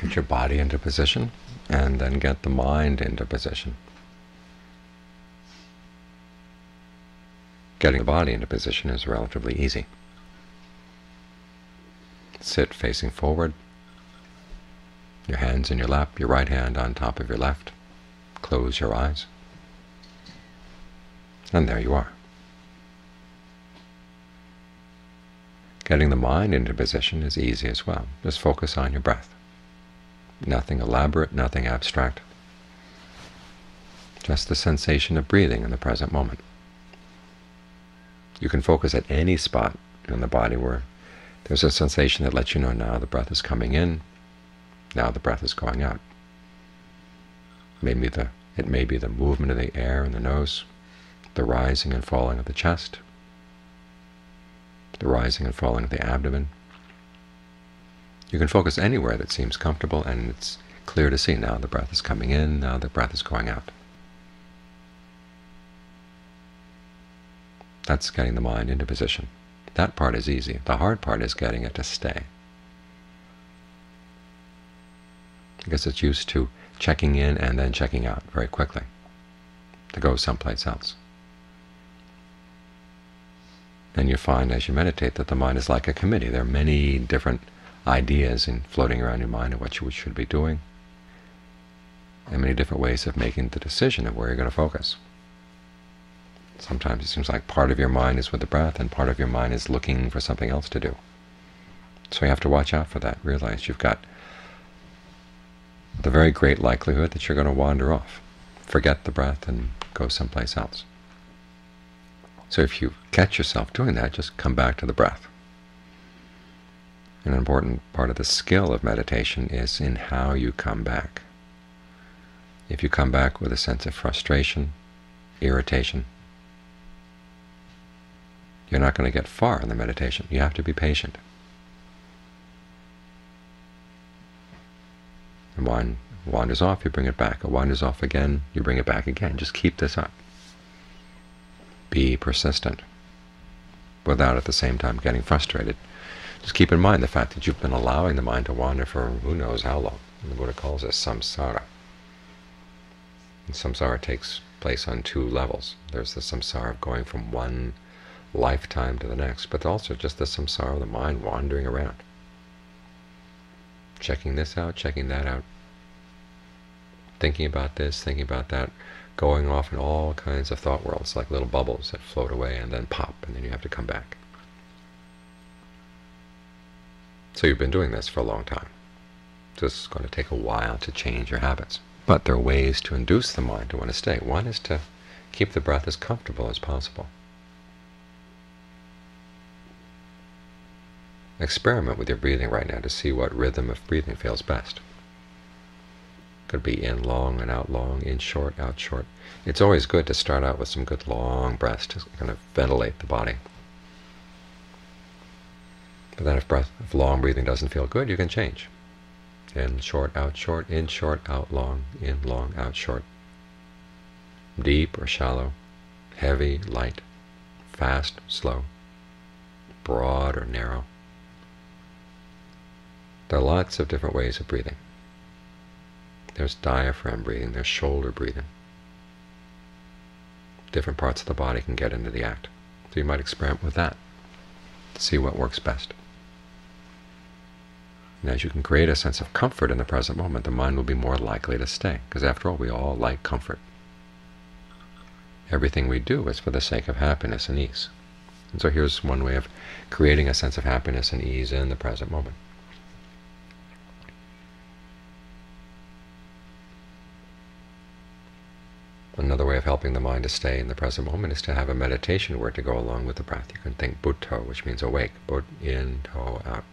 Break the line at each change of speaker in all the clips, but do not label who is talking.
Get your body into position, and then get the mind into position. Getting the body into position is relatively easy. Sit facing forward, your hands in your lap, your right hand on top of your left. Close your eyes. And there you are. Getting the mind into position is easy as well. Just focus on your breath. Nothing elaborate, nothing abstract. Just the sensation of breathing in the present moment. You can focus at any spot in the body where there's a sensation that lets you know now the breath is coming in, now the breath is going out. Maybe the, it may be the movement of the air in the nose, the rising and falling of the chest, the rising and falling of the abdomen. You can focus anywhere that seems comfortable, and it's clear to see now the breath is coming in, now the breath is going out. That's getting the mind into position. That part is easy. The hard part is getting it to stay. Because it's used to checking in and then checking out very quickly to go someplace else. And you find as you meditate that the mind is like a committee. There are many different ideas in floating around your mind of what you should be doing, and many different ways of making the decision of where you're going to focus. Sometimes it seems like part of your mind is with the breath and part of your mind is looking for something else to do. So you have to watch out for that. Realize you've got the very great likelihood that you're going to wander off, forget the breath, and go someplace else. So if you catch yourself doing that, just come back to the breath. An important part of the skill of meditation is in how you come back. If you come back with a sense of frustration, irritation, you're not going to get far in the meditation. You have to be patient. And one wanders off, you bring it back. It wanders off again, you bring it back again. Just keep this up. Be persistent without at the same time getting frustrated. Just keep in mind the fact that you've been allowing the mind to wander for who knows how long. The Buddha calls this samsara. And samsara takes place on two levels. There's the samsara of going from one lifetime to the next, but also just the samsara of the mind wandering around, checking this out, checking that out, thinking about this, thinking about that, going off in all kinds of thought worlds, like little bubbles that float away and then pop, and then you have to come back. So you've been doing this for a long time. It's going to take a while to change your habits. But there are ways to induce the mind to want to stay. One is to keep the breath as comfortable as possible. Experiment with your breathing right now to see what rhythm of breathing feels best. Could be in long and out long, in short, out short. It's always good to start out with some good long breaths to kind of ventilate the body. But then if breath, if long breathing doesn't feel good, you can change. In short, out short, in short, out long, in long, out short. Deep or shallow, heavy, light, fast, slow, broad or narrow. There are lots of different ways of breathing. There's diaphragm breathing, there's shoulder breathing. Different parts of the body can get into the act. So you might experiment with that to see what works best. And as you can create a sense of comfort in the present moment, the mind will be more likely dho stay, because after all, we all like comfort. Everything we do is for the sake of happiness and ease. And so here's one way of creating a sense of happiness and ease in the present moment. Another way of helping the mind to stay in the present moment is to have a meditation word to go along with the breath. You can think Buddho, which means awake, Bud in, to, out.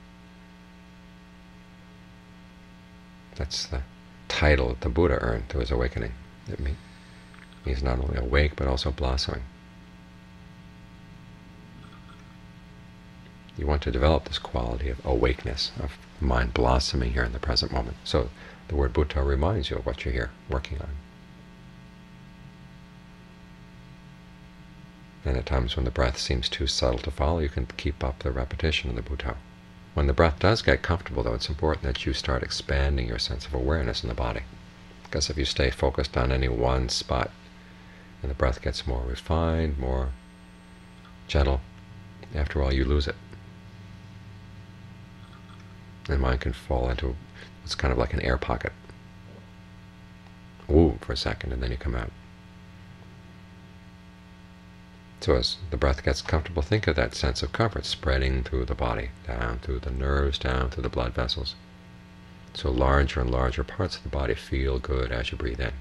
That's the title that the Buddha earned through his awakening. It means not only awake, but also blossoming. You want to develop this quality of awakeness, of mind blossoming here in the present moment. So the word Buddho reminds you of what you're here working on. And at times when the breath seems too subtle to follow, you can keep up the repetition of the Buddho When the breath does get comfortable, though, it's important that you start expanding your sense of awareness in the body. Because if you stay focused on any one spot, and the breath gets more refined, more gentle, after all, you lose it. And mind can fall into it's kind of like an air pocket. Woo for a second, and then you come out. So as the breath gets comfortable, think of that sense of comfort spreading through the body, down through the nerves, down through the blood vessels. So larger and larger parts of the body feel good as you breathe in.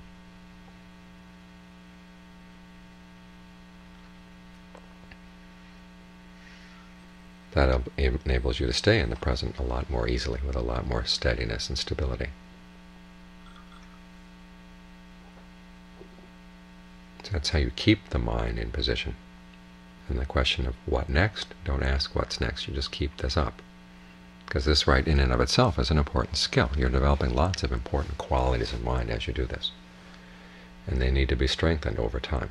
That enables you to stay in the present a lot more easily, with a lot more steadiness and stability. So that's how you keep the mind in position. And the question of what next, don't ask what's next, you just keep this up. Because this right in and of itself is an important skill. You're developing lots of important qualities of mind as you do this. And they need to be strengthened over time.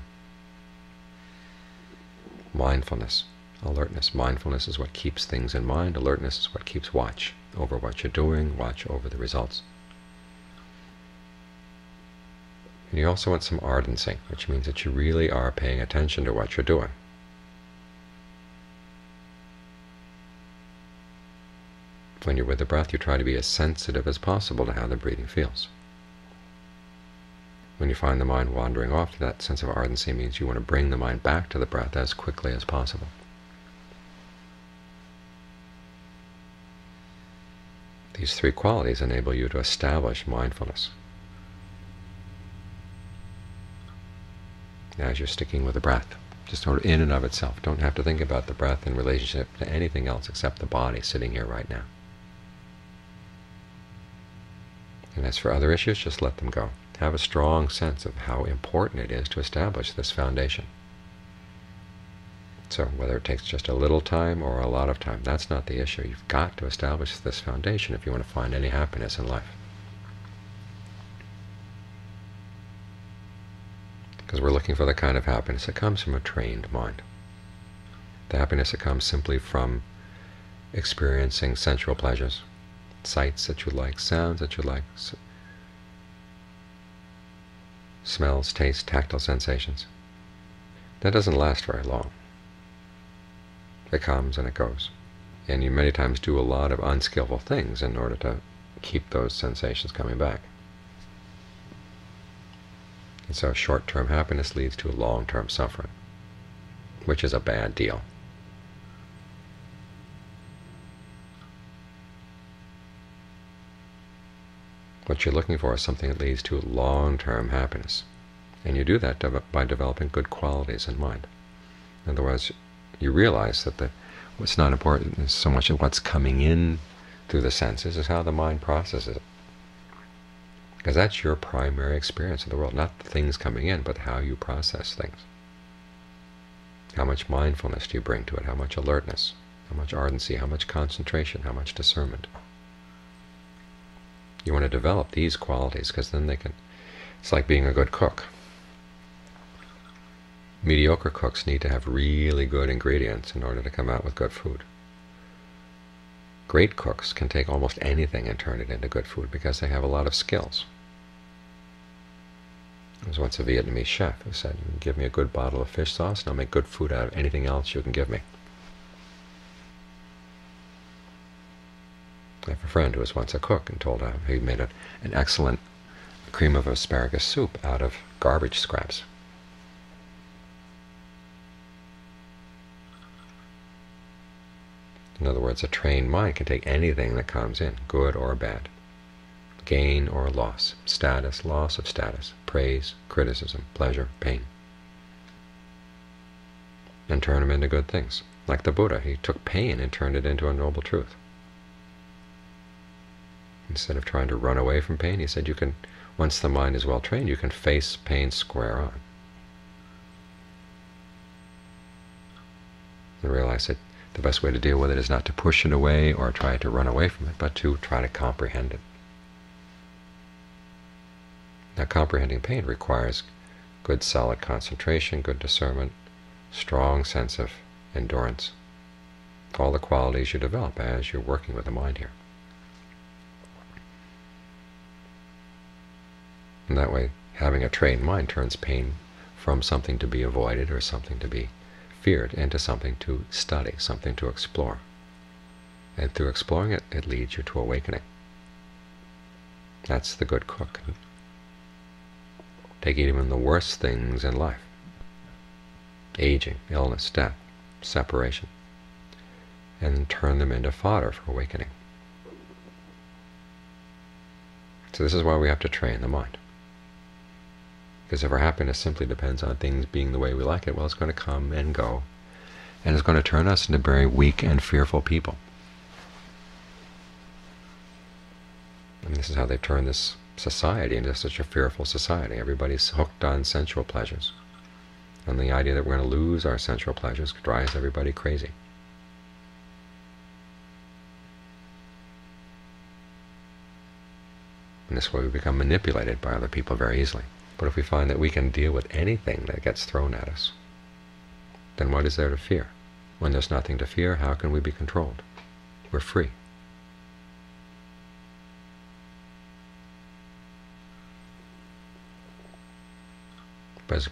Mindfulness alertness. Mindfulness is what keeps things in mind. Alertness is what keeps watch over what you're doing, watch over the results. And you also want some ardency, which means that you really are paying attention to what you're doing. When you're with the breath, you try to be as sensitive as possible to how the breathing feels. When you find the mind wandering off, that sense of ardency means you want to bring the mind back to the breath as quickly as possible. These three qualities enable you to establish mindfulness. As you're sticking with the breath, just sort of in and of itself. Don't have to think about the breath in relationship to anything else except the body sitting here right now. And as for other issues, just let them go. Have a strong sense of how important it is to establish this foundation. So whether it takes just a little time or a lot of time, that's not the issue. You've got to establish this foundation if you want to find any happiness in life. Because we're looking for the kind of happiness that comes from a trained mind. The happiness that comes simply from experiencing sensual pleasures, sights that you like, sounds that you like, smells, tastes, tactile sensations. That doesn't last very long. It comes and it goes. And you many times do a lot of unskillful things in order to keep those sensations coming back. And so short-term happiness leads to long-term suffering, which is a bad deal. What you're looking for is something that leads to long-term happiness. And you do that by developing good qualities in mind. Otherwise, you realize that the, what's not important is so much of what's coming in through the senses is how the mind processes it. Because that's your primary experience of the world, not the things coming in, but how you process things. How much mindfulness do you bring to it? How much alertness? How much ardency? How much concentration? How much discernment? You want to develop these qualities because then they can, it's like being a good cook. Mediocre cooks need to have really good ingredients in order to come out with good food. Great cooks can take almost anything and turn it into good food because they have a lot of skills. There was once a Vietnamese chef who said, give me a good bottle of fish sauce and I'll make good food out of anything else you can give me. I have a friend who was once a cook and told how he made a, an excellent cream of asparagus soup out of garbage scraps. In other words, a trained mind can take anything that comes in, good or bad, gain or loss, status, loss of status, praise, criticism, pleasure, pain, and turn them into good things. Like the Buddha, he took pain and turned it into a noble truth. Instead of trying to run away from pain, he said you can, once the mind is well trained, you can face pain square on. And realize that the best way to deal with it is not to push it away or try to run away from it, but to try to comprehend it. Now, comprehending pain requires good solid concentration, good discernment, strong sense of endurance, all the qualities you develop as you're working with the mind here. And that way, having a trained mind turns pain from something to be avoided or something to be feared into something to study, something to explore. And through exploring it, it leads you to awakening. That's the good cook. Take even the worst things in life. Aging, illness, death, separation. And turn them into fodder for awakening. So this is why we have to train the mind. Because if our happiness simply depends on things being the way we like it, well, it's going to come and go, and it's going to turn us into very weak and fearful people. And this is how they turn this society into such a fearful society. Everybody's hooked on sensual pleasures. And the idea that we're going to lose our sensual pleasures drives everybody crazy. And this way we become manipulated by other people very easily. But if we find that we can deal with anything that gets thrown at us, then what is there to fear? When there's nothing to fear, how can we be controlled? We're free.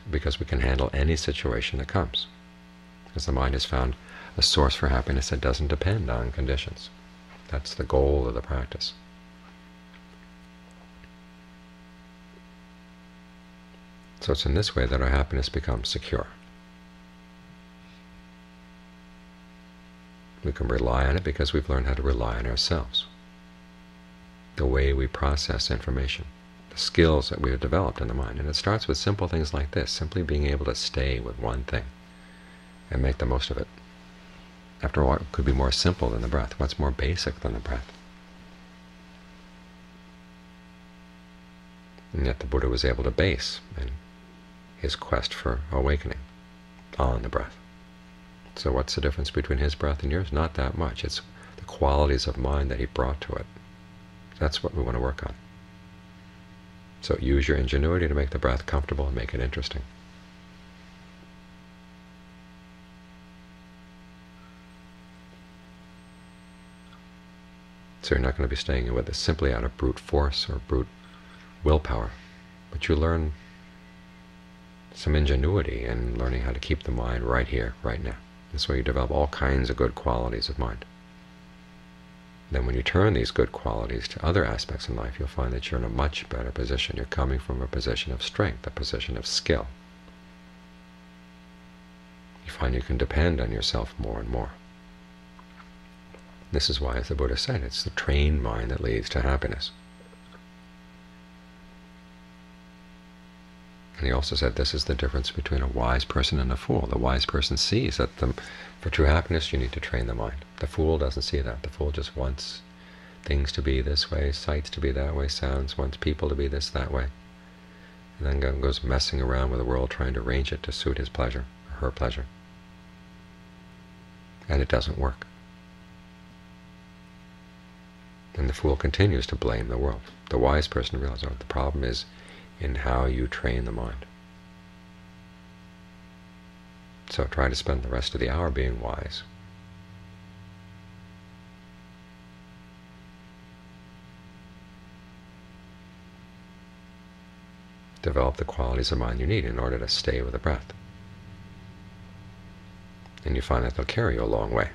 because we can handle any situation that comes. Because the mind has found a source for happiness that doesn't depend on conditions. That's the goal of the practice. So it's in this way that our happiness becomes secure. We can rely on it because we've learned how to rely on ourselves. The way we process information the skills that we have developed in the mind. And it starts with simple things like this, simply being able to stay with one thing and make the most of it. After all, it could be more simple than the breath. What's more basic than the breath? And yet the Buddha was able to base in his quest for awakening on the breath. So what's the difference between his breath and yours? Not that much. It's the qualities of mind that he brought to it. That's what we want to work on. So use your ingenuity to make the breath comfortable and make it interesting. So you're not going to be staying with this simply out of brute force or brute willpower, but you learn some ingenuity in learning how to keep the mind right here, right now. This way you develop all kinds of good qualities of mind. Then when you turn these good qualities to other aspects in life, you'll find that you're in a much better position. You're coming from a position of strength, a position of skill. You find you can depend on yourself more and more. This is why, as the Buddha said, it's the trained mind that leads to happiness. And he also said this is the difference between a wise person and a fool. The wise person sees that the, for true happiness you need to train the mind. The fool doesn't see that. The fool just wants things to be this way, sights to be that way, sounds, wants people to be this, that way. And then goes messing around with the world trying to arrange it to suit his pleasure, or her pleasure. And it doesn't work. And the fool continues to blame the world. The wise person realizes, oh, the problem is in how you train the mind. So try to spend the rest of the hour being wise. Develop the qualities of mind you need in order to stay with the breath. And you find that they'll carry you a long way.